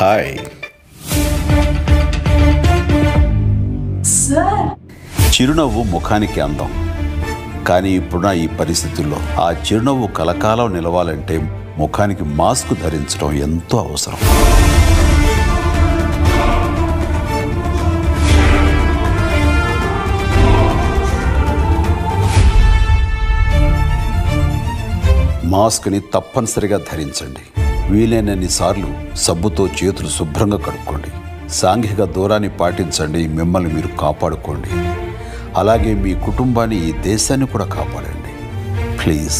Hi చిరునవ్వు ముఖానికి అందం. కానీ ఇప్పుడున్న ఈ పరిస్థితుల్లో ఆ చిరునవ్వు కలకాలం నిలవాలంటే ముఖానికి మాస్క్ ధరించడం ఎంతో అవసరం. మాస్క్ని తప్పనిసరిగా ధరించండి. వీలైనన్ని సార్లు సబ్బుతో చేతులు శుభ్రంగా కడుక్కోండి. సాంఘిక దూరాన్ని పాటించండి మిమ్మల్ని మీరు కాపాడుకోండి. అలాగే మీ కుటుంబాన్ని ఈ దేశాన్ని కూడా కాపాడండి. ప్లీజ్.